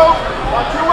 Let's go.